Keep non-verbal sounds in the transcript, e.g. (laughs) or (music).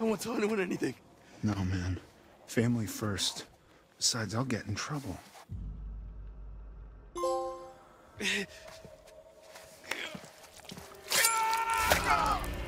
I won't tell anyone anything. No, man. Family first. Besides, I'll get in trouble. (laughs)